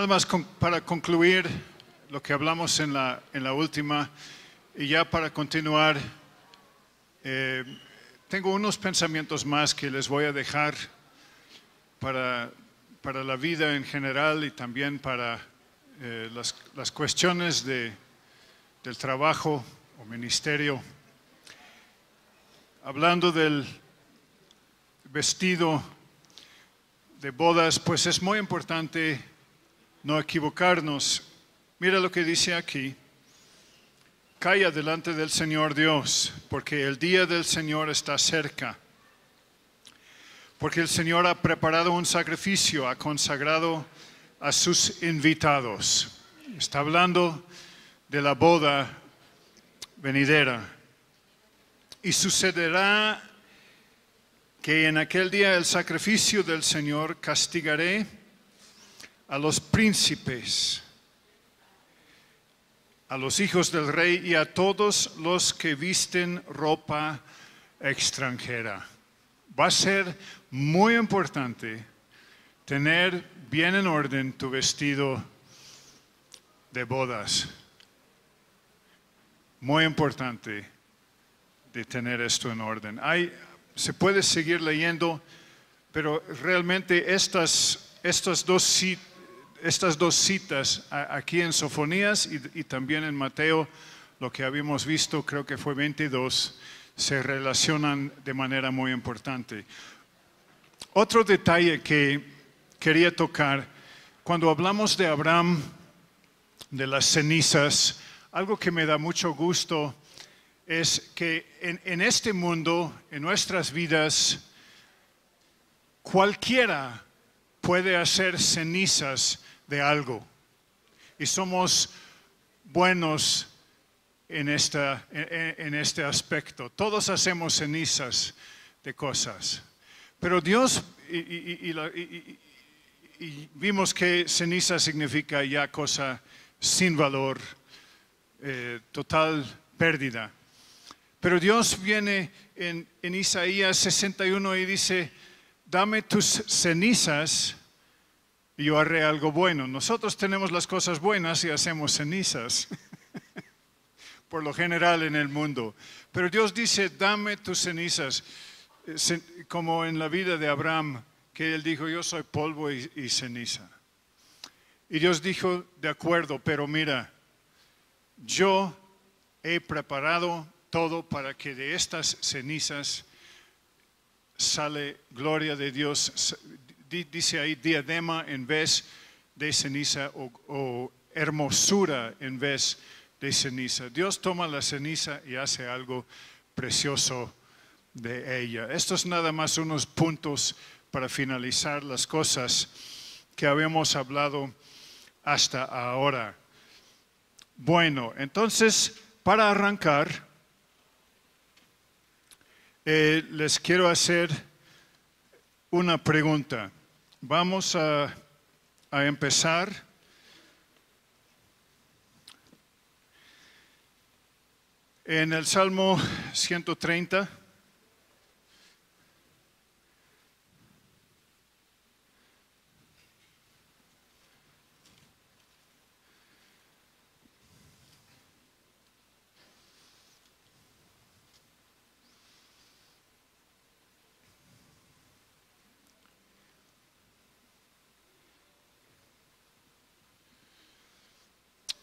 Nada más para concluir lo que hablamos en la, en la última y ya para continuar, eh, tengo unos pensamientos más que les voy a dejar para, para la vida en general y también para eh, las, las cuestiones de, del trabajo o ministerio. Hablando del vestido de bodas, pues es muy importante no equivocarnos. Mira lo que dice aquí. Calla delante del Señor Dios, porque el día del Señor está cerca. Porque el Señor ha preparado un sacrificio, ha consagrado a sus invitados. Está hablando de la boda venidera. Y sucederá que en aquel día el sacrificio del Señor castigaré a los príncipes, a los hijos del rey y a todos los que visten ropa extranjera. Va a ser muy importante tener bien en orden tu vestido de bodas. Muy importante de tener esto en orden. Hay, se puede seguir leyendo, pero realmente estas, estas, dos, ci- estas dos citas aquí en Sofonías y, también en Mateo, lo que habíamos visto, creo que fue 22, se relacionan de manera muy importante. Otro detalle que quería tocar, cuando hablamos de Abraham, de las cenizas, algo que me da mucho gusto es que en este mundo, en nuestras vidas, cualquiera puede hacer cenizas de algo. Y somos buenos en, esta, en, este aspecto. Todos hacemos cenizas de cosas. Pero Dios, y, vimos que ceniza significa ya cosa sin valor, eh, total pérdida. Pero Dios viene en, en Isaías 61 y dice, dame tus cenizas yo haré algo bueno. Nosotros tenemos las cosas buenas y hacemos cenizas, por lo general en el mundo. Pero Dios dice, dame tus cenizas, Eh, como en la vida de Abraham, que él dijo, yo soy polvo y, y ceniza. Y Dios dijo, de acuerdo, pero mira, yo he preparado todo para que de estas cenizas sale gloria de Dios. Dice ahí diadema en vez de ceniza o, o hermosura en vez de ceniza. Dios toma la ceniza y hace algo precioso de ella. Estos nada más unos puntos para finalizar las cosas que habíamos hablado hasta ahora. Bueno, entonces, para arrancar, eh, les quiero hacer una pregunta. Vamos a, empezar. En el Salmo 130.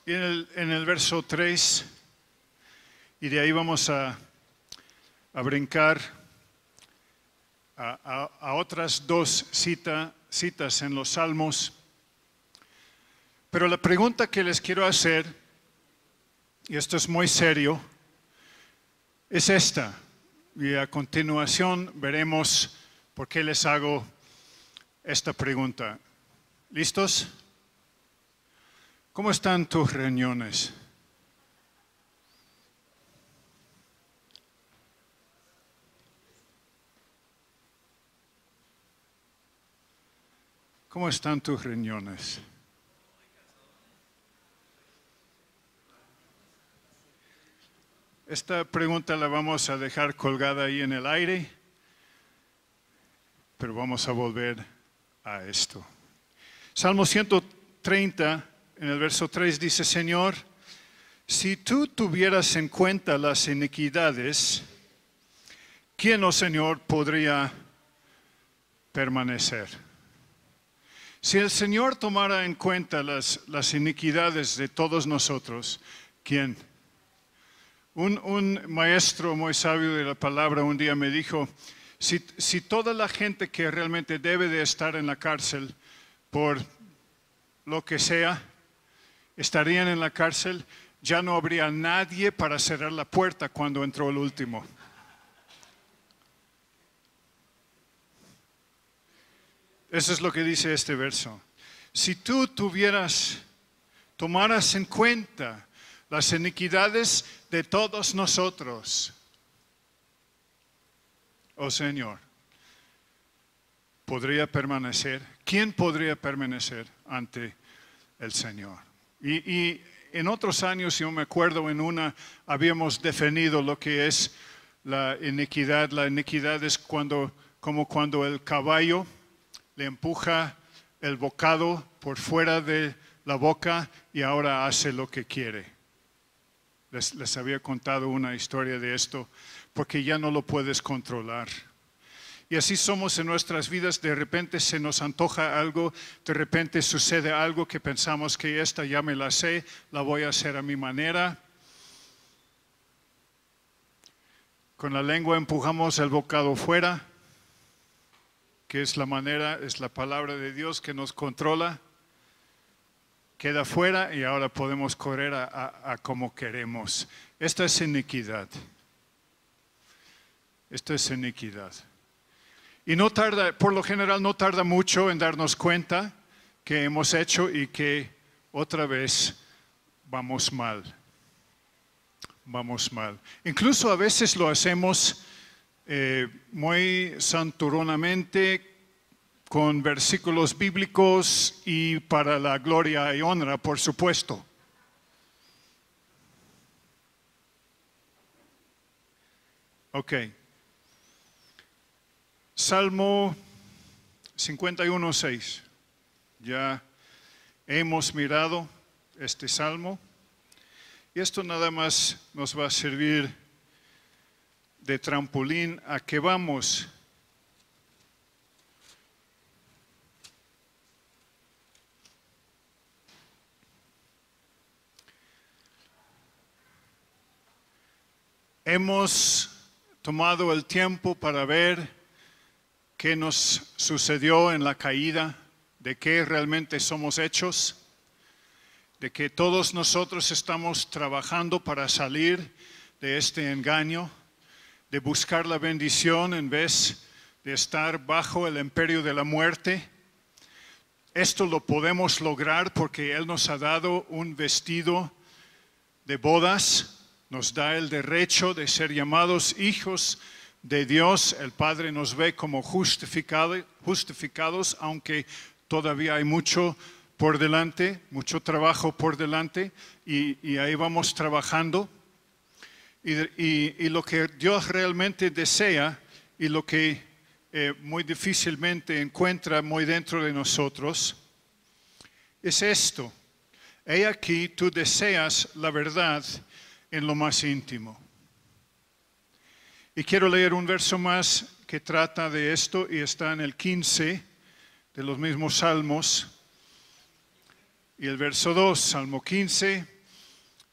Y en el, verso 3, y de ahí vamos a, brincar a, a- a otras dos cita- citas en los Salmos. Pero la pregunta que les quiero hacer, y esto es muy serio, es esta. Y a continuación veremos por qué les hago esta pregunta. ¿Listos? ¿Cómo están tus reuniones? ¿Cómo están tus riñones? Esta pregunta la vamos a dejar colgada ahí en el aire, pero vamos a volver a esto. Salmo 130. 30, en el verso 3 dice, Señor, si tú tuvieras en cuenta las iniquidades, ¿quién, oh Señor, podría permanecer? Si el Señor tomara en cuenta las, las iniquidades de todos nosotros, ¿quién? Un, un, maestro muy sabio de la palabra un día me dijo, si, si toda la gente que realmente debe de estar en la cárcel por lo que sea, estarían en la cárcel, ya no habría nadie para cerrar la puerta cuando entró el último. Eso es lo que dice este verso. Si tú tuvieras, tomaras en cuenta las iniquidades de todos nosotros, oh Señor, podría permanecer. ¿Quién podría permanecer ante el Señor? Y, en otros años, yo me acuerdo, en una habíamos definido lo que es la iniquidad. La iniquidad es cuando, como cuando el caballo le empuja el bocado por fuera de la boca y ahora hace lo que quiere. Les, les había contado una historia de esto porque ya no lo puedes controlar. Y así somos en nuestras vidas, de repente se nos antoja algo, de repente sucede algo que pensamos que esta ya me la sé, la voy a hacer a mi manera. Con la lengua empujamos el bocado fuera, que es la manera, es la palabra de Dios que nos controla. Queda fuera y ahora podemos correr a, como queremos. Esta es iniquidad. Esto es iniquidad. Y no tarda, por lo general no tarda mucho en darnos cuenta que hemos hecho y que otra vez vamos mal. Vamos mal. Incluso a veces lo hacemos eh, muy santuronamente con versículos bíblicos y para la gloria y honra, por supuesto. Ok. Salmo 51, 6. Ya hemos mirado este salmo y esto nada más nos va a servir de trampolín a que vamos hemos tomado el tiempo para ver qué nos sucedió en la caída, de qué realmente somos hechos, de que todos nosotros estamos trabajando para salir de este engaño, de buscar la bendición en vez de estar bajo el imperio de la muerte. Esto lo podemos lograr porque Él nos ha dado un vestido de bodas, nos da el derecho de ser llamados hijos de Dios, el Padre nos ve como justificados, aunque todavía hay mucho por delante, mucho trabajo por delante, y, ahí vamos trabajando. Y, lo que Dios realmente desea y lo que eh, muy difícilmente encuentra muy dentro de nosotros es esto. He aquí, tú deseas la verdad en lo más íntimo. Y quiero leer un verso más que trata de esto y está en el 15 de los mismos salmos. Y el verso 2, Salmo 15,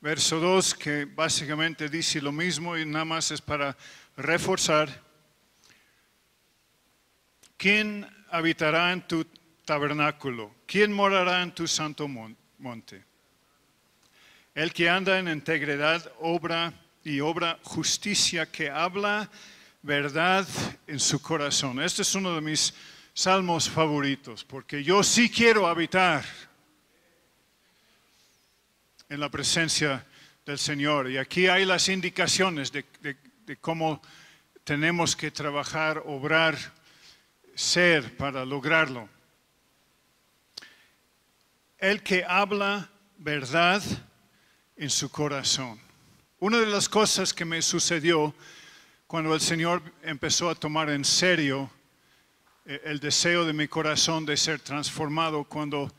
verso 2, que básicamente dice lo mismo y nada más es para reforzar. ¿Quién habitará en tu tabernáculo? ¿Quién morará en tu santo monte? El que anda en integridad obra y obra justicia que habla verdad en su corazón. Este es uno de mis salmos favoritos, porque yo sí quiero habitar en la presencia del Señor. Y aquí hay las indicaciones de, cómo tenemos que trabajar, obrar, ser para lograrlo. El que habla verdad en su corazón. Una de las cosas que me sucedió cuando el Señor empezó a tomar en serio eh, el deseo de mi corazón de ser transformado, cuando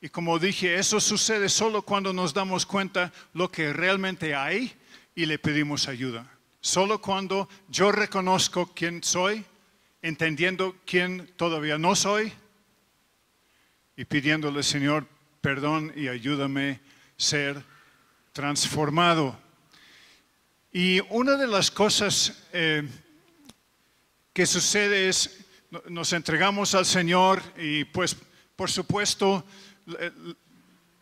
Y como dije, eso sucede solo cuando nos damos cuenta lo que realmente hay y le pedimos ayuda. Solo cuando yo reconozco quién soy, entendiendo quién todavía no soy y pidiéndole, Señor, perdón y ayúdame ser transformado. Y una de las cosas eh, que sucede es, nos entregamos al Señor y pues, por supuesto,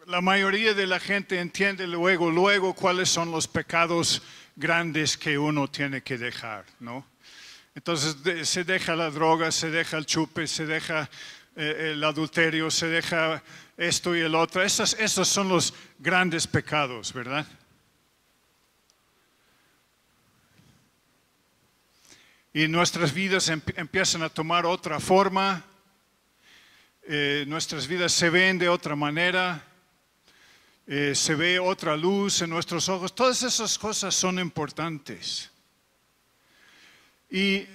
la mayoría de la gente entiende luego, luego cuáles son los pecados grandes que uno tiene que dejar, ¿no? Entonces se deja la droga, se deja el chupe, se deja eh, el adulterio, se deja esto y el otro. Esos, esos son los grandes pecados, ¿verdad? Y nuestras vidas empiezan a tomar otra forma, eh, nuestras vidas se ven de otra manera, eh, se ve otra luz en nuestros ojos. Todas esas cosas son importantes. Y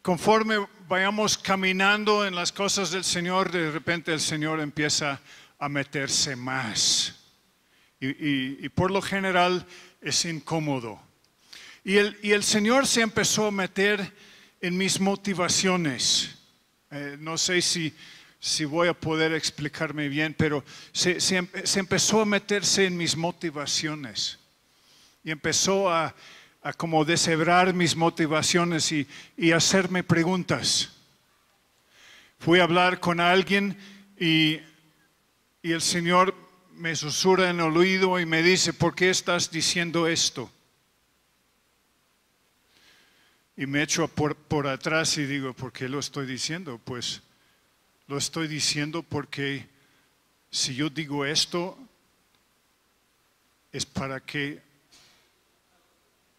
conforme vayamos caminando en las cosas del Señor, de repente el Señor empieza a meterse más. Y, por lo general es incómodo. Y el, y el, Señor se empezó a meter en mis motivaciones. Eh, no sé si si voy a poder explicarme bien, pero se, empezó a meterse en mis motivaciones y empezó a, como deshebrar mis motivaciones y, y, hacerme preguntas. Fui a hablar con alguien y, y el Señor me susurra en el oído y me dice, ¿por qué estás diciendo esto? Y me echo por, por atrás y digo, ¿por qué lo estoy diciendo? Pues lo estoy diciendo porque si yo digo esto es para que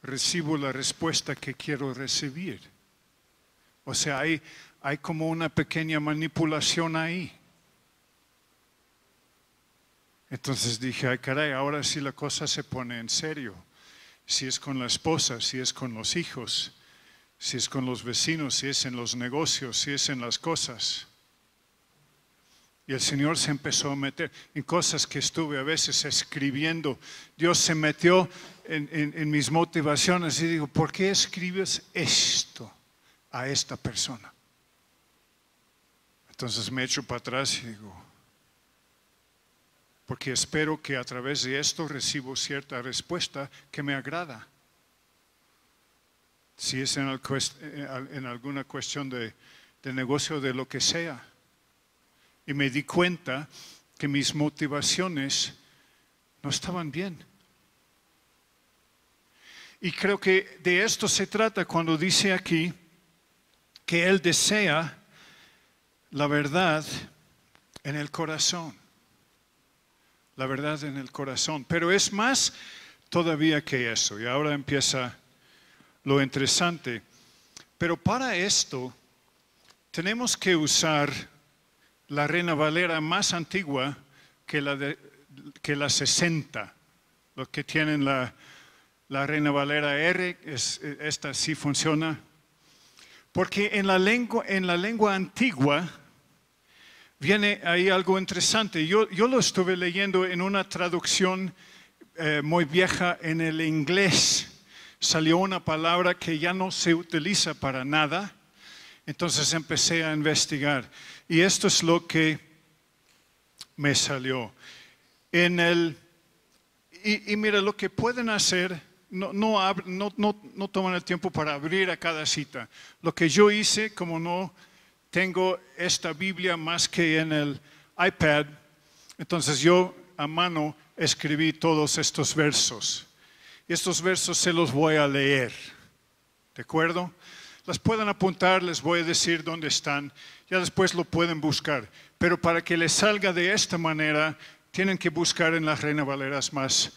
recibo la respuesta que quiero recibir. O sea, hay, hay como una pequeña manipulación ahí. Entonces dije, ay caray, ahora sí la cosa se pone en serio. Si es con la esposa, si es con los hijos, si es con los vecinos, si es en los negocios, si es en las cosas. Y el Señor se empezó a meter en cosas que estuve a veces escribiendo. Dios se metió en, mis motivaciones y digo, ¿por qué escribes esto a esta persona? Entonces me echo para atrás y digo, porque espero que a través de esto recibo cierta respuesta que me agrada. Si es en, eh, alguna cuestión de, de negocio, de lo que sea y me di cuenta que mis motivaciones no estaban bien. Y creo que de esto se trata cuando dice aquí que Él desea la verdad en el corazón. La verdad en el corazón. Pero es más todavía que eso. Y ahora empieza lo interesante. Pero para esto tenemos que usar la Reina Valera más antigua que la, de, que la 60. Los que tienen la, Reina Valera R, es, esta sí funciona. Porque en la lengua, en la lengua antigua viene ahí algo interesante. Yo, yo lo estuve leyendo en una traducción eh, muy vieja en el inglés. Salió una palabra que ya no se utiliza para nada. Entonces empecé a investigar. Y esto es lo que me salió. En el, y, mira, lo que pueden hacer, no, no, no, no toman el tiempo para abrir a cada cita. Lo que yo hice, como no tengo esta Biblia más que en el iPad, entonces yo a mano escribí todos estos versos. Estos versos se los voy a leer. ¿De acuerdo? Las pueden apuntar, les voy a decir dónde están ya después lo pueden buscar. Pero para que les salga de esta manera, tienen que buscar en las Reina Valeras más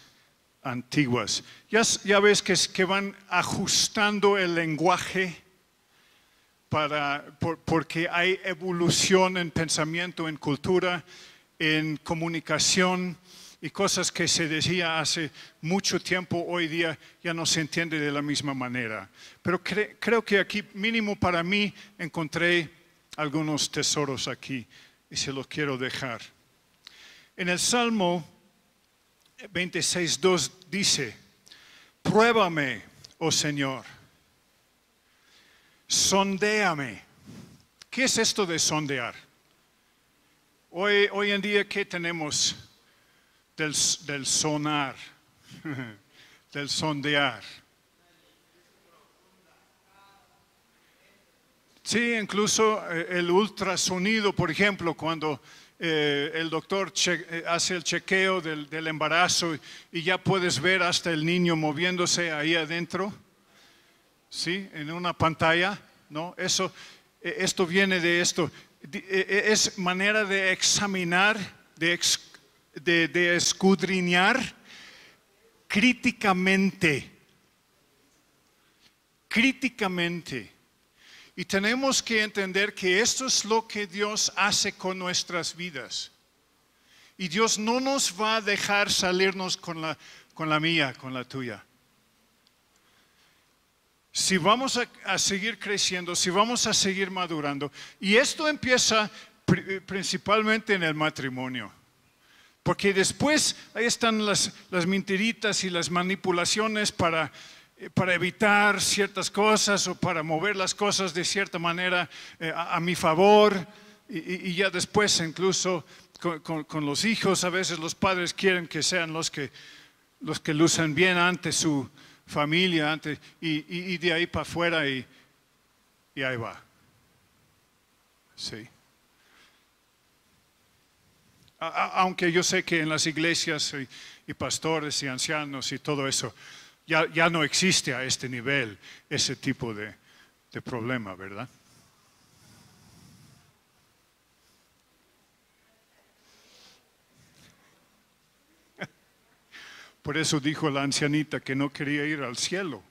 antiguas. Ya, ya ves que, que van ajustando el lenguaje para, porque hay evolución en pensamiento, en cultura, en comunicación y cosas que se decía hace mucho tiempo, hoy día ya no se entiende de la misma manera. Pero creo que aquí, mínimo para mí, encontré algunos tesoros aquí y se los quiero dejar. En el Salmo 26.2 dice, pruébame, oh Señor, sondéame. ¿Qué es esto de sondear? Hoy, hoy en día, ¿qué tenemos del, del sonar, del sondear? Sí, incluso eh, el ultrasonido, por ejemplo, cuando eh, el doctor eh, hace el chequeo del, del, embarazo y ya puedes ver hasta el niño moviéndose ahí adentro, ¿sí? En una pantalla, ¿no? Eso, esto viene de esto. Es manera de examinar, de, de, escudriñar críticamente. Críticamente. Y tenemos que entender que esto es lo que Dios hace con nuestras vidas. Y Dios no nos va a dejar salirnos con la, con la mía, con la tuya. Si vamos a, a seguir creciendo, si vamos a seguir madurando, y esto empieza principalmente en el matrimonio. Porque después ahí están las, las mentiritas y las manipulaciones para eh, para evitar ciertas cosas o para mover las cosas de cierta manera eh, a, mi favor. Y, ya después incluso con, los hijos, a veces los padres quieren que sean los que, los que lucen bien ante su familia ante, y, de ahí para afuera y, ahí va. Sí. Aunque yo sé que en las iglesias y pastores y ancianos y todo eso, ya, no existe a este nivel ese tipo de, de problema, ¿verdad? Por eso dijo la ancianita que no quería ir al cielo,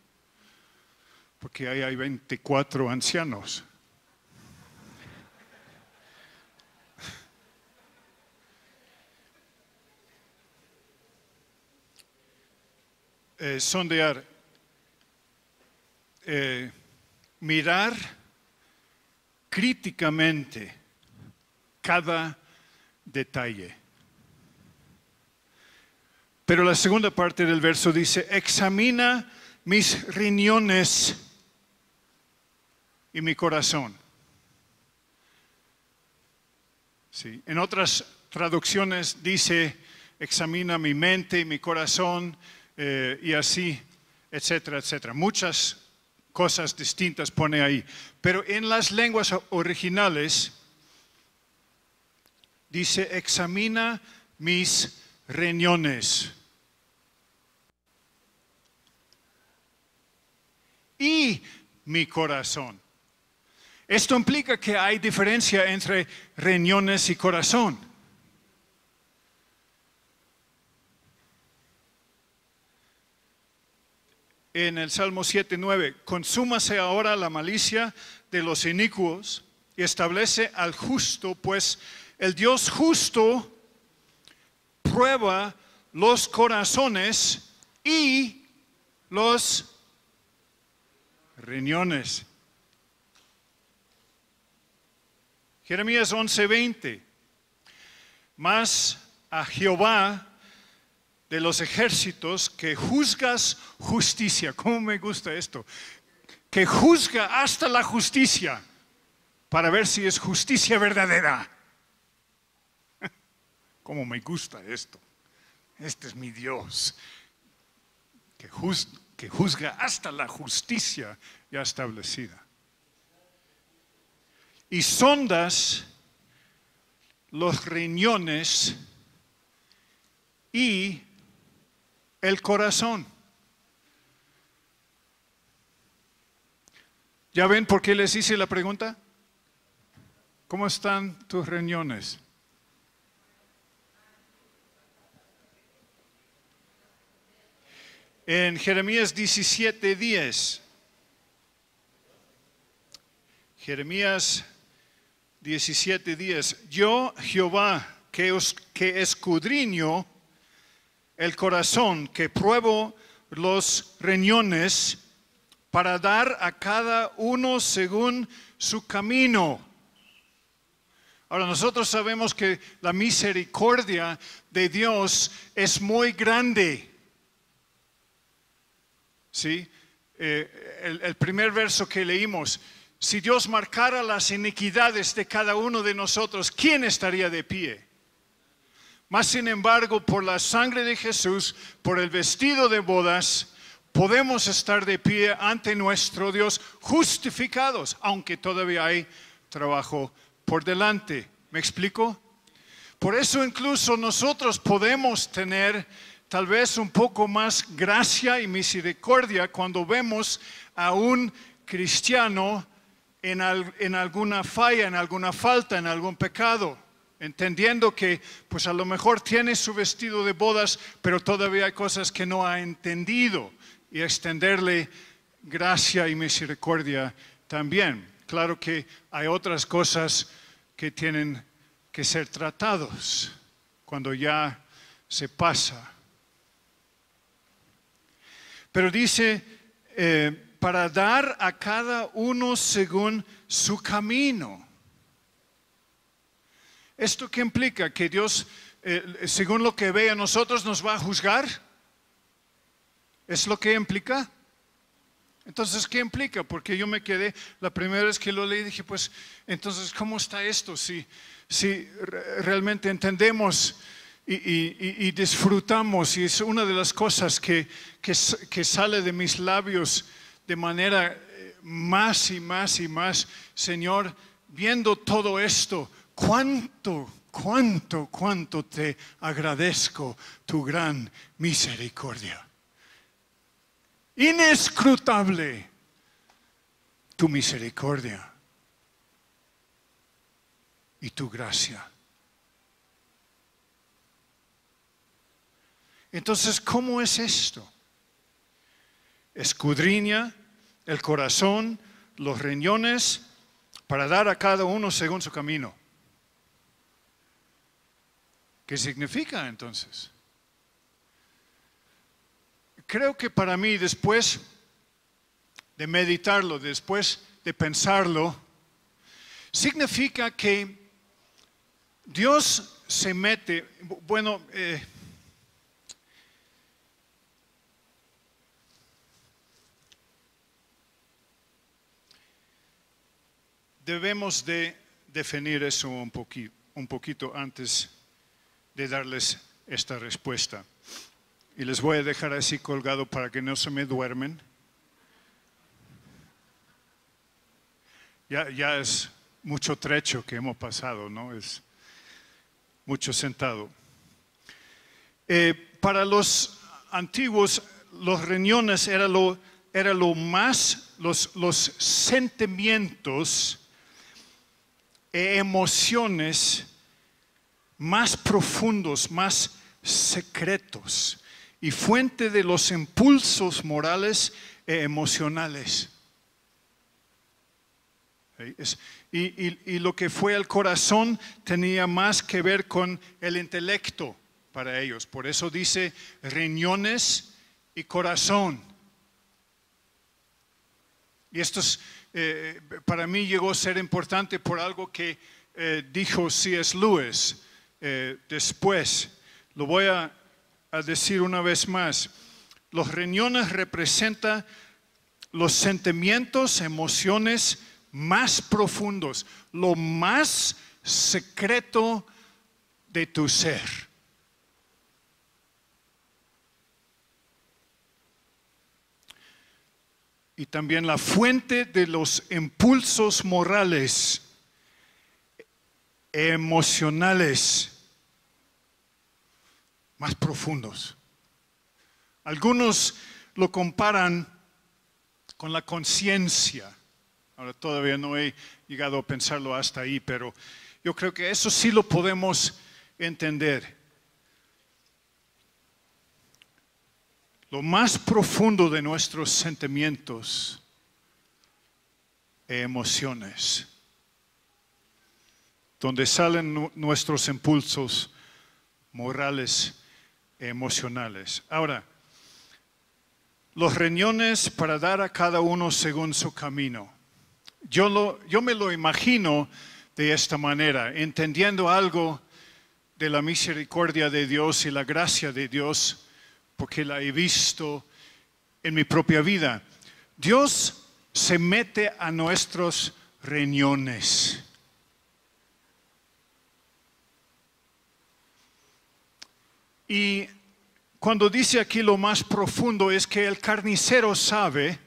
porque ahí hay 24 ancianos. Eh, sondear, eh, mirar críticamente cada detalle. Pero la segunda parte del verso dice, examina mis riñones y mi corazón. Sí. En otras traducciones dice, examina mi mente y mi corazón eh, y así, etcétera, etcétera. Muchas cosas distintas pone ahí. Pero en las lenguas originales dice, examina mis riñones. Y mi corazón. Esto implica que hay diferencia entre riñones y corazón. En el Salmo 7, 9, consúmase ahora la malicia de los inicuos y establece al justo, pues el Dios justo prueba los corazones y los riñones. Jeremías 11:20. Más a Jehová de los ejércitos que juzgas justicia. ¿Cómo me gusta esto? Que juzga hasta la justicia para ver si es justicia verdadera. ¿Cómo me gusta esto? Este es mi Dios, que, que juzga hasta la justicia ya establecida. Y sondas los riñones y el corazón. ¿Ya ven por qué les hice la pregunta? ¿Cómo están tus riñones? En Jeremías 17:10, Jeremías 17:10, yo Jehová que, os, que escudriño el corazón, que pruebo los riñones para dar a cada uno según su camino. Ahora nosotros sabemos que la misericordia de Dios es muy grande. ¿Sí? Eh, el, el primer verso que leímos, si Dios marcara las iniquidades de cada uno de nosotros, ¿quién estaría de pie? Mas sin embargo, por la sangre de Jesús, por el vestido de bodas, podemos estar de pie ante nuestro Dios justificados, aunque todavía hay trabajo por delante. ¿Me explico? Por eso incluso nosotros podemos tener tal vez un poco más gracia y misericordia cuando vemos a un cristiano en, en alguna falla, en alguna falta, en algún pecado entendiendo que pues a lo mejor tiene su vestido de bodas, pero todavía hay cosas que no ha entendido y extenderle gracia y misericordia también. Claro que hay otras cosas que tienen que ser tratados cuando ya se pasa. Pero dice, eh, para dar a cada uno según su camino. ¿Esto qué implica? ¿Que Dios, eh, según lo que ve a nosotros, nos va a juzgar? ¿Es lo que implica? Entonces, ¿qué implica? Porque yo me quedé, la primera vez que lo leí, dije, pues, entonces, ¿cómo está esto? Si, si realmente entendemos y, disfrutamos, y es una de las cosas que, que, que sale de mis labios de manera eh, más y más y más, Señor, viendo todo esto, cuánto, cuánto, cuánto te agradezco tu gran misericordia. Inescrutable tu misericordia y tu gracia. Entonces, ¿cómo es esto? Escudriña el corazón, los riñones, para dar a cada uno según su camino. ¿Qué significa entonces? Creo que para mí después de meditarlo, después de pensarlo, significa que Dios se mete, bueno, eh, debemos de definir eso un poquito, un poquito antes de darles esta respuesta. Y les voy a dejar así colgado para que no se me duermen. Ya, ya es mucho trecho que hemos pasado, ¿no? Es mucho sentado. Eh, para los antiguos, los riñones era lo, era lo más, los, los sentimientos e emociones más profundos, más secretos y fuente de los impulsos morales e emocionales. Y, lo que fue el corazón tenía más que ver con el intelecto para ellos. Por eso dice riñones y corazón. Y esto eh, para mí llegó a ser importante por algo que eh, dijo C.S. Lewis. Eh, después. Lo voy a, decir una vez más. Los riñones representan los sentimientos, emociones más profundos, lo más secreto de tu ser. Y también la fuente de los impulsos morales, emocionales más profundos. Algunos lo comparan con la conciencia. Ahora todavía no he llegado a pensarlo hasta ahí, pero yo creo que eso sí lo podemos entender. Lo más profundo de nuestros sentimientos e emociones, donde salen nuestros impulsos morales emocionales. Ahora, los riñones para dar a cada uno según su camino. Yo, lo, yo me lo imagino de esta manera, entendiendo algo de la misericordia de Dios y la gracia de Dios, porque la he visto en mi propia vida. Dios se mete a nuestros riñones. Y cuando dice aquí lo más profundo es que el carnicero sabe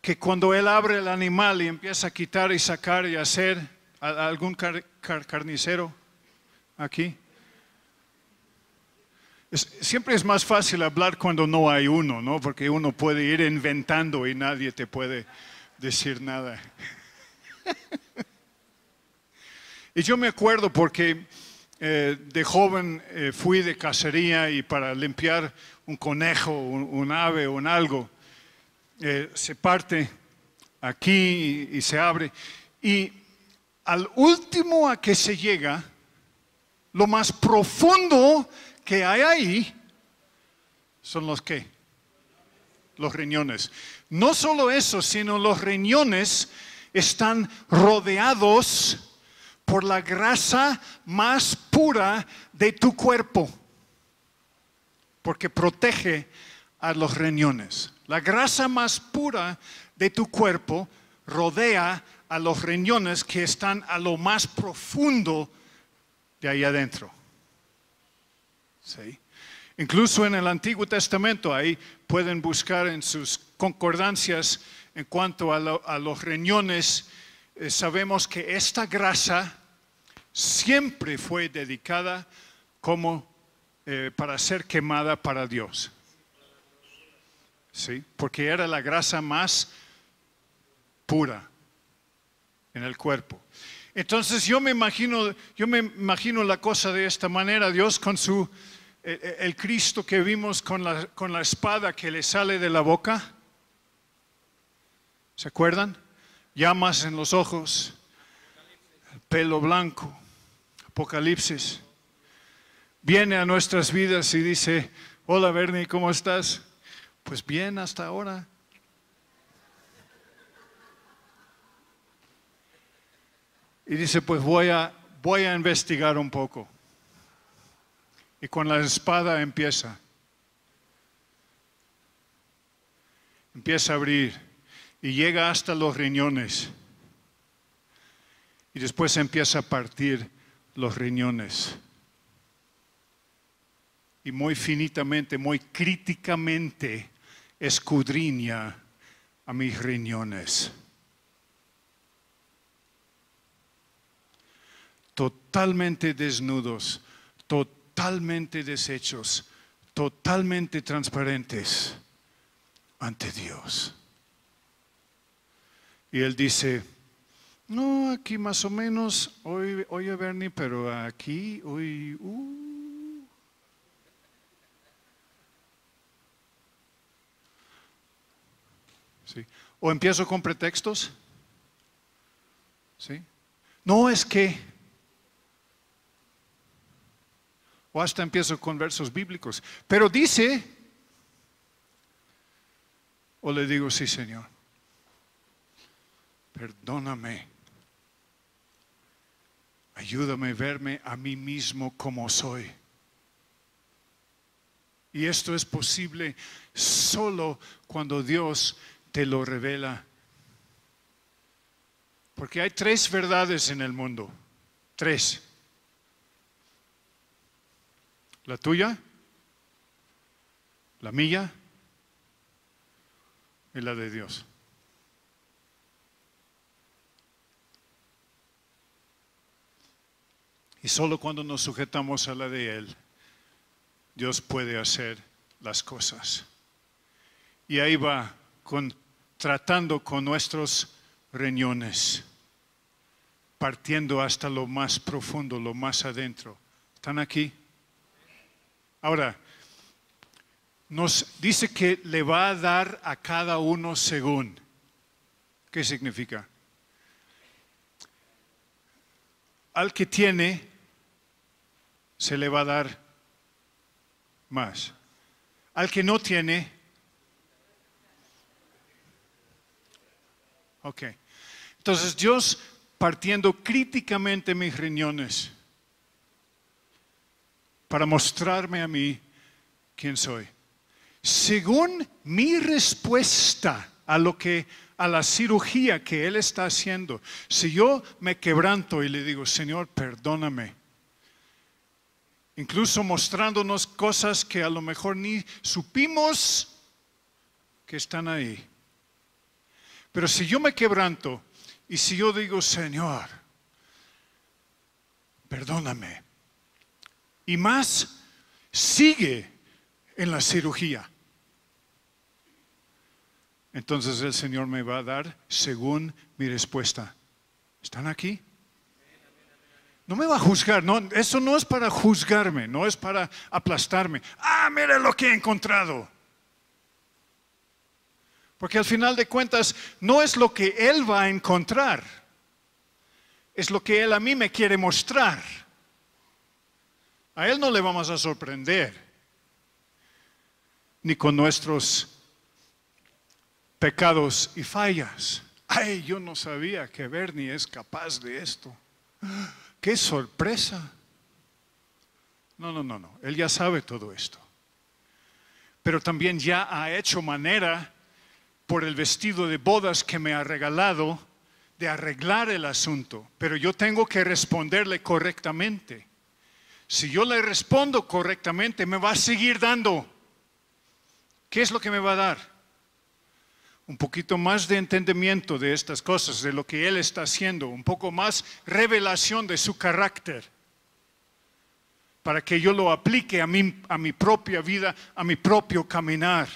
que cuando él abre el animal y empieza a quitar y sacar y hacer algún carnicero aquí, siempre es más fácil hablar cuando no hay uno, ¿no? Porque uno puede ir inventando y nadie te puede decir nada. y yo me acuerdo porque eh, de joven eh, fui de cacería y para limpiar un conejo, un, ave o un algo, eh, se parte aquí y, se abre. Y al último a que se llega, lo más profundo que hay ahí son los que? Los riñones. No solo eso, sino los riñones están rodeados por la grasa más pura de tu cuerpo, porque protege a los riñones. La grasa más pura de tu cuerpo rodea a los riñones que están a lo más profundo de ahí adentro. ¿Sí? Incluso en el Antiguo Testamento, ahí pueden buscar en sus concordancias en cuanto a, los riñones, eh, sabemos que esta grasa siempre fue dedicada como eh, para ser quemada para Dios. ¿Sí? Porque era la grasa más pura en el cuerpo. Entonces yo me imagino, yo me imagino la cosa de esta manera, Dios con su el Cristo que vimos con la, con la espada que le sale de la boca. ¿Se acuerdan? Llamas en los ojos, pelo blanco, Apocalipsis. Viene a nuestras vidas y dice, hola Bernie, ¿cómo estás? Pues bien hasta ahora. Y dice, pues voy a, voy a investigar un poco y con la espada empieza. Empieza a abrir y llega hasta los riñones. Y después empieza a partir los riñones. Y muy finitamente, muy críticamente escudriña a mis riñones. Totalmente desnudos, totalmente deshechos, totalmente transparentes ante Dios. Y él dice, no, aquí más o menos, hoy, oye Bernie, pero aquí, hoy, uh. ¿Sí? O empiezo con pretextos. ¿Sí? No es que O hasta empiezo con versos bíblicos. Pero dice, o le digo, sí, Señor, perdóname. Ayúdame a verme a mí mismo como soy. Y esto es posible solo cuando Dios te lo revela. Porque hay tres verdades en el mundo. Tres. ¿La tuya? ¿La mía? Y la de Dios. Y solo cuando nos sujetamos a la de Él, Dios puede hacer las cosas. Y ahí va tratando con nuestros riñones, partiendo hasta lo más profundo, lo más adentro. ¿Están aquí? Ahora, nos dice que le va a dar a cada uno según. ¿Qué significa? Al que tiene, se le va a dar más. Al que no tiene, ok. Entonces Dios partiendo críticamente mis riñones para mostrarme a mí quién soy. Según mi respuesta a lo que a la cirugía que él está haciendo, si yo me quebranto y le digo, "Señor, perdóname", incluso mostrándonos cosas que a lo mejor ni supimos que están ahí. Pero si yo me quebranto y si yo digo, Señor, perdóname, y más, sigue en la cirugía, entonces el Señor me va a dar según mi respuesta. ¿Están aquí? No me va a juzgar, no, eso no es para juzgarme, no es para aplastarme. Ah, mire lo que he encontrado. Porque al final de cuentas no es lo que Él va a encontrar, es lo que Él a mí me quiere mostrar. A Él no le vamos a sorprender, ni con nuestros pecados y fallas. Ay, yo no sabía que Bernie es capaz de esto. ¡Qué sorpresa! No, no, no, no. Él ya sabe todo esto. Pero también ya ha hecho manera por el vestido de bodas que me ha regalado de arreglar el asunto. Pero yo tengo que responderle correctamente. Si yo le respondo correctamente, me va a seguir dando. ¿Qué es lo que me va a dar? Un poquito más de entendimiento de estas cosas, de lo que Él está haciendo, un poco más revelación de su carácter, para que yo lo aplique a mi, a mi propia vida, a mi propio caminar.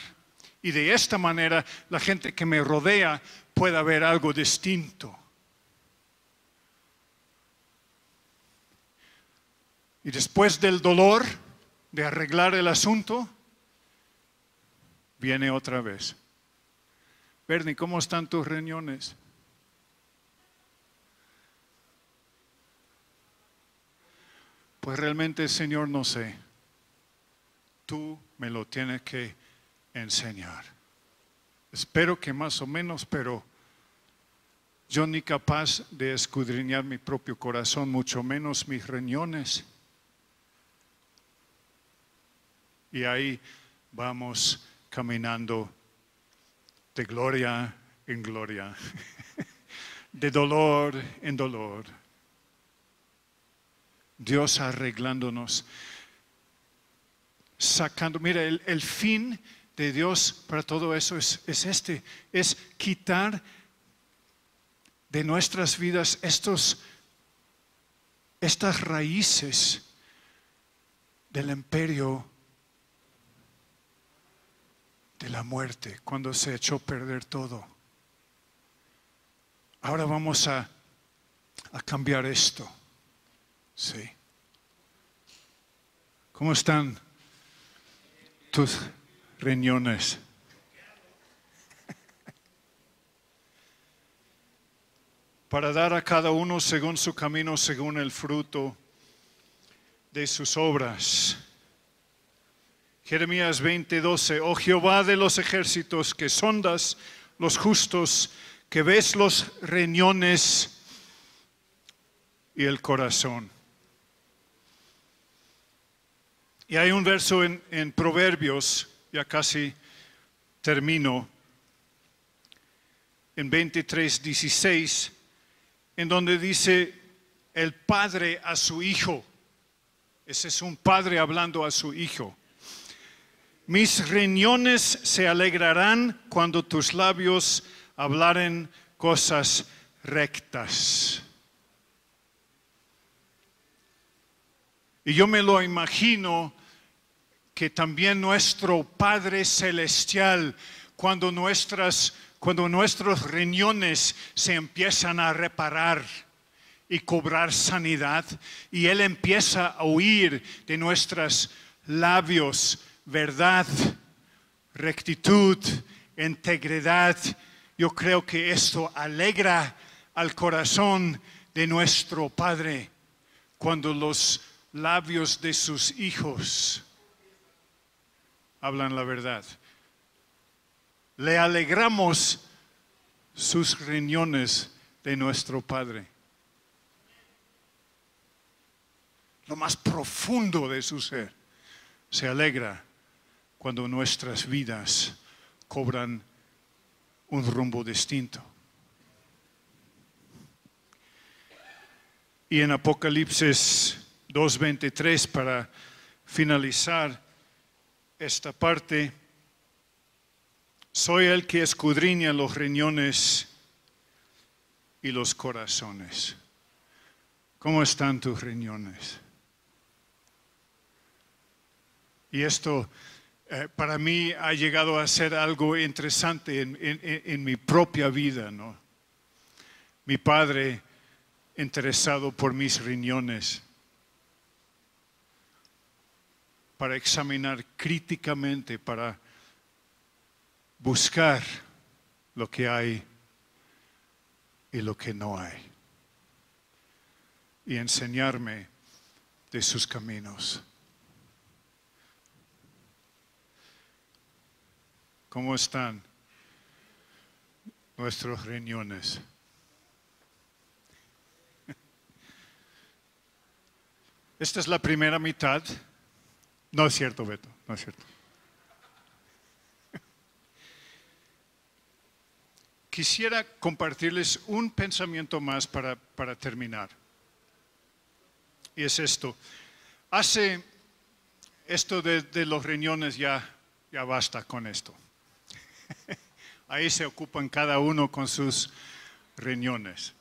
Y de esta manera la gente que me rodea pueda ver algo distinto. Y después del dolor de arreglar el asunto, viene otra vez. Bernie, ¿cómo están tus riñones? Pues realmente, Señor, no sé. Tú me lo tienes que enseñar. Espero que más o menos, pero yo ni capaz de escudriñar mi propio corazón, mucho menos mis riñones. Y ahí vamos caminando de gloria en gloria, de dolor en dolor. Dios arreglándonos, sacando, mira, el, fin de Dios para todo eso es, es este, es quitar de nuestras vidas estos, estas raíces del imperio de la muerte, cuando se echó a perder todo. Ahora vamos a, a cambiar esto. Sí. ¿Cómo están tus riñones? Para dar a cada uno según su camino, según el fruto de sus obras. Jeremías 20:12, oh Jehová de los ejércitos, que sondas los justos, que ves los riñones y el corazón. Y hay un verso en, en Proverbios, ya casi termino, en 23:16, en donde dice el padre a su hijo. Ese es un padre hablando a su hijo. Mis riñones se alegrarán cuando tus labios hablaren cosas rectas. Y yo me lo imagino que también nuestro Padre Celestial, cuando, nuestras, cuando nuestros riñones se empiezan a reparar y cobrar sanidad, y Él empieza a oír de nuestros labios verdad, rectitud, integridad. Yo creo que esto alegra al corazón de nuestro Padre cuando los labios de sus hijos hablan la verdad. Le alegramos sus riñones de nuestro Padre. Lo más profundo de su ser se alegra cuando nuestras vidas cobran un rumbo distinto. Y en Apocalipsis 2.23, para finalizar esta parte, soy el que escudriña los riñones y los corazones. ¿Cómo están tus riñones? Y esto eh, para mí ha llegado a ser algo interesante en, en mi propia vida, ¿no? Mi padre interesado por mis riñones para examinar críticamente, para buscar lo que hay y lo que no hay. Y enseñarme de sus caminos. ¿Cómo están nuestros riñones? Esta es la primera mitad. No es cierto, Beto, no es cierto. Quisiera compartirles un pensamiento más para, terminar. Y es esto. Hace esto de, de los riñones ya, ya basta con esto. Ahí se ocupan cada uno con sus riñones.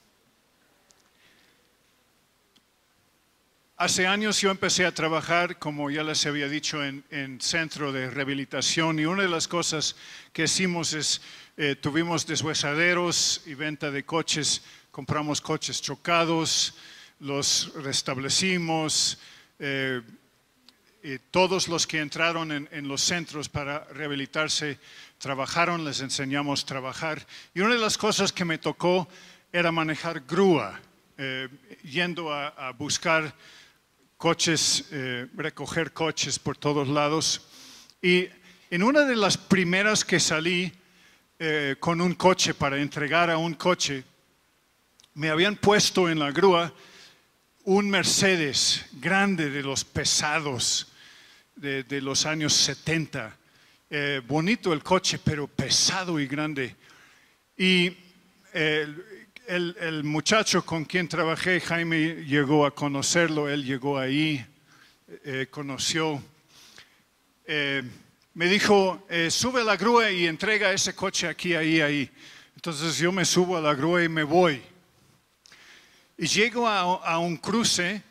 Hace años yo empecé a trabajar, como ya les había dicho, en, centro de rehabilitación y una de las cosas que hicimos es, eh, tuvimos deshuesaderos y venta de coches, compramos coches chocados, los restablecimos, eh, y todos los que entraron en, los centros para rehabilitarse trabajaron, les enseñamos a trabajar. Y una de las cosas que me tocó era manejar grúa, eh, yendo a buscar coches, eh, recoger coches por todos lados. Y en una de las primeras que salí eh, con un coche para entregar a un coche, me habían puesto en la grúa un Mercedes grande de los pesados de, los años 70. Eh, bonito el coche, pero pesado y grande. Y el, muchacho con quien trabajé, Jaime, llegó a conocerlo, él llegó ahí, eh, conoció. Eh, me dijo, eh, sube la grúa y entrega ese coche aquí, ahí, ahí. Entonces yo me subo a la grúa y me voy. Y llego a un cruce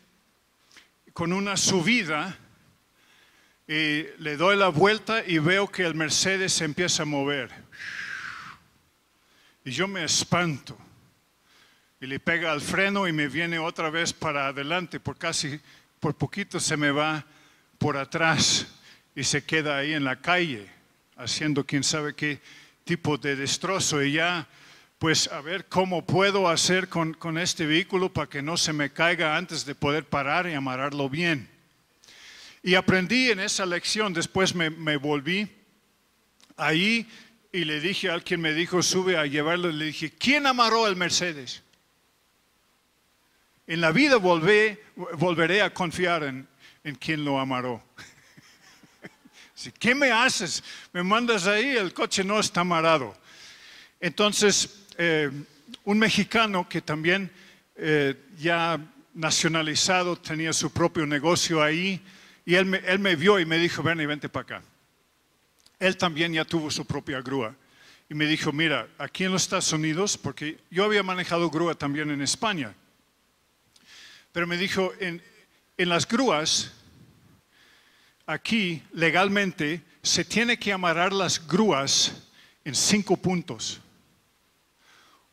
con una subida y le doy la vuelta y veo que el Mercedes se empieza a mover. Y yo me espanto y le pega al freno y me viene otra vez para adelante, por casi, por poquito se me va por atrás y se queda ahí en la calle, haciendo quién sabe qué tipo de destrozo. Y ya, pues a ver cómo puedo hacer con, con este vehículo para que no se me caiga antes de poder parar y amarrarlo bien. Y aprendí en esa lección, después me, volví ahí y le dije al quien me dijo, sube a llevarlo, le dije, ¿quién amarró el Mercedes? En la vida volveré a confiar en, quien lo amaró. ¿Qué me haces? Me mandas ahí, el coche no está amarrado. Entonces, eh, un mexicano que también eh, ya nacionalizado tenía su propio negocio ahí, y él me, él me vio y me dijo, ven y vente para acá. Él también ya tuvo su propia grúa. Y me dijo, mira, aquí en los Estados Unidos, porque yo había manejado grúa también en España, pero me dijo, en, las grúas, aquí legalmente, se tiene que amarrar las grúas en cinco puntos.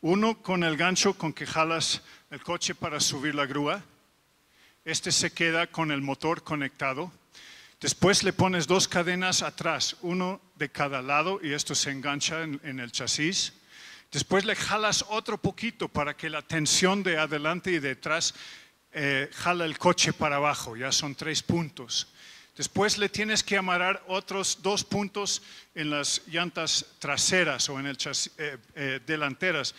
Uno con el gancho con que jalas el coche para subir la grúa. Este se queda con el motor conectado. Después le pones dos cadenas atrás, uno de cada lado y esto se engancha en, el chasis. Después le jalas otro poquito para que la tensión de adelante y detrás eh, jala el coche para abajo, ya son tres puntos. Después le tienes que amarrar otros dos puntos en las llantas traseras o en el chasis, eh, eh, delanteras.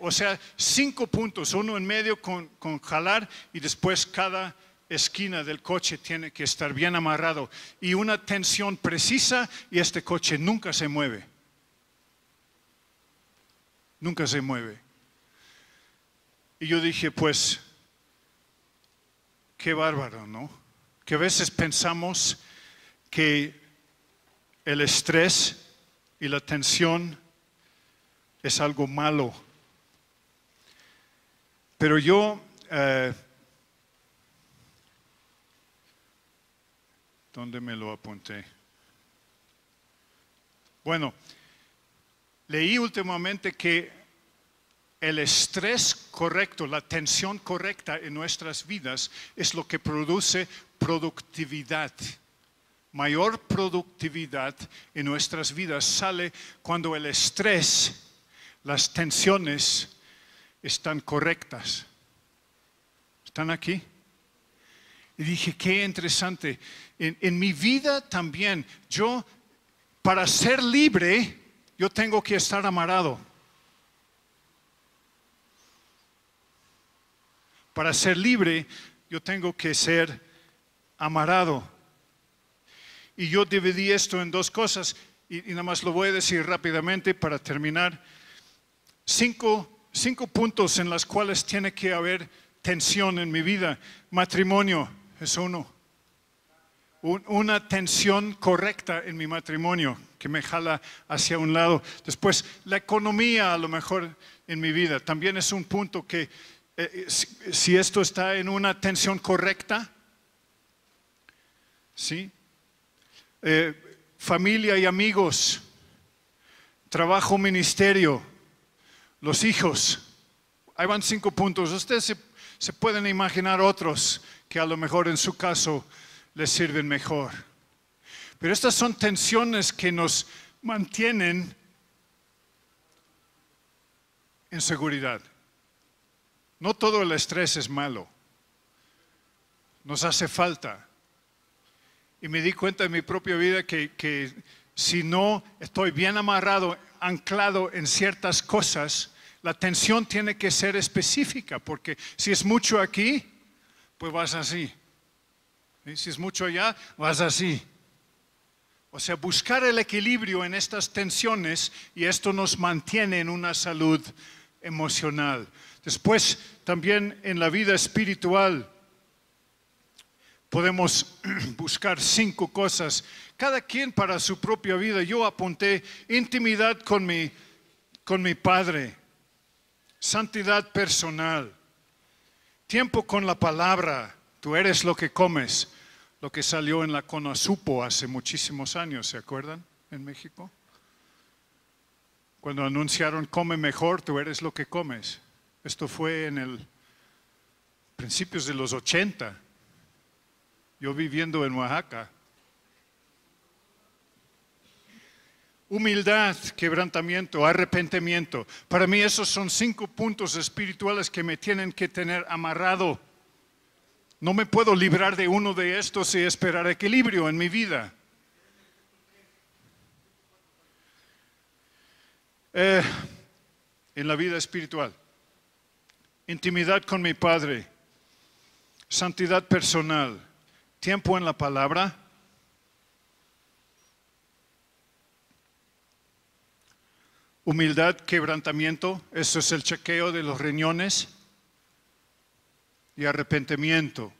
O sea, cinco puntos, uno en medio con, jalar y después cada esquina del coche tiene que estar bien amarrado y una tensión precisa y este coche nunca se mueve. Nunca se mueve. Y yo dije, pues, qué bárbaro, ¿no? Que a veces pensamos que el estrés y la tensión es algo malo. Pero yo... Eh, ¿Dónde me lo apunté? Bueno, leí últimamente que el estrés correcto, la tensión correcta en nuestras vidas es lo que produce productividad. Mayor productividad en nuestras vidas sale cuando el estrés, las tensiones están correctas. ¿Están aquí? Y dije, qué interesante. En, mi vida también, yo, para ser libre, yo tengo que estar amarado. Para ser libre, yo tengo que ser amarado. Y yo dividí esto en dos cosas, y, nada más lo voy a decir rápidamente para terminar. Cinco, cinco puntos en los cuales tiene que haber tensión en mi vida. Matrimonio, es uno. una tensión correcta en mi matrimonio que me jala hacia un lado. Después, la economía a lo mejor en mi vida también es un punto que eh, eh, si, esto está en una tensión correcta, ¿sí? Eh, familia y amigos, trabajo, ministerio, los hijos. Ahí van cinco puntos. Ustedes se pueden imaginar otros que a lo mejor en su caso les sirven mejor. Pero estas son tensiones que nos mantienen en seguridad. No todo el estrés es malo. Nos hace falta. Y me di cuenta en mi propia vida que, que si no estoy bien amarrado, anclado en ciertas cosas, la tensión tiene que ser específica, porque si es mucho aquí, pues vas así. Si es mucho allá, vas así. O sea, buscar el equilibrio en estas tensiones y esto nos mantiene en una salud emocional. Después, también en la vida espiritual, podemos buscar cinco cosas, cada quien para su propia vida. Yo apunté intimidad con mi, con mi Padre, santidad personal, Tiempo con la palabra, tú eres lo que comes, lo que salió en la Conasupo hace muchísimos años, ¿se acuerdan? En México. Cuando anunciaron come mejor, tú eres lo que comes. Esto fue en el principios de los 80. Yo viviendo en Oaxaca. Humildad, quebrantamiento, arrepentimiento. Para mí esos son cinco puntos espirituales que me tienen que tener amarrado. No me puedo librar de uno de estos y esperar equilibrio en mi vida. Eh, en la vida espiritual, intimidad con mi Padre, santidad personal, tiempo en la palabra, Humildad, quebrantamiento, eso es el chequeo de los riñones. Y arrepentimiento.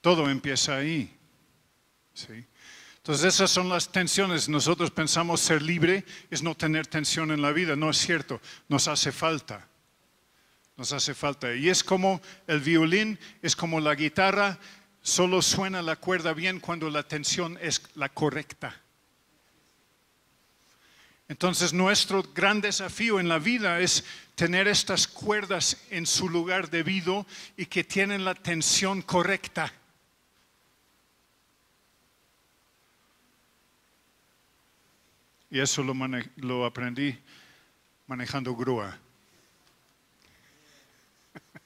Todo empieza ahí. Entonces esas son las tensiones. Nosotros pensamos ser libre es no tener tensión en la vida. No es cierto. Nos hace falta. Nos hace falta. Y es como el violín, es como la guitarra. Solo suena la cuerda bien cuando la tensión es la correcta. Entonces nuestro gran desafío en la vida es tener estas cuerdas en su lugar debido y que tienen la tensión correcta. Y eso lo, lo aprendí manejando grúa.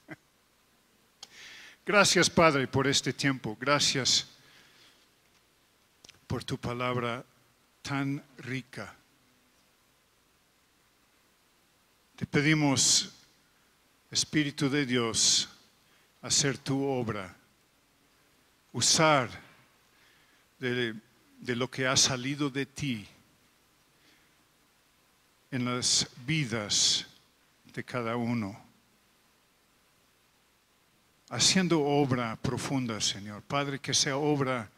Gracias Padre por este tiempo. Gracias por tu palabra tan rica. Te pedimos, Espíritu de Dios, hacer tu obra usar de, de lo que ha salido de ti en las vidas de cada uno, haciendo obra profunda, Señor. Padre, que sea obra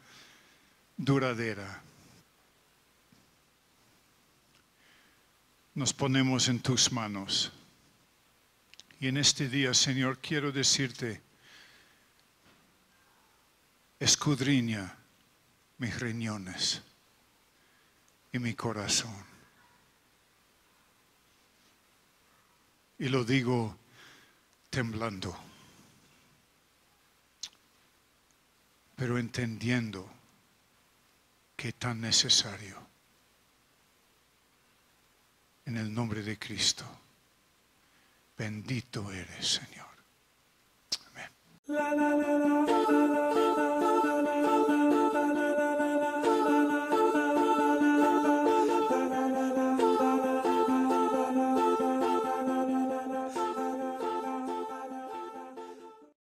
duradera. Nos ponemos en tus manos. Y en este día, Señor, quiero decirte, escudriña mis riñones y mi corazón. Y lo digo temblando, pero entendiendo que tan necesario. En el nombre de Cristo. Bendito eres, Señor. Amén.